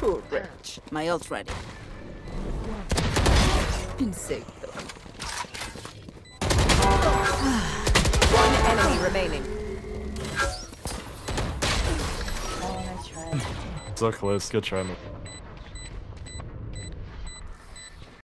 Poor wretch. My ult ready. Insecto. One enemy remaining. So close. Good try. man.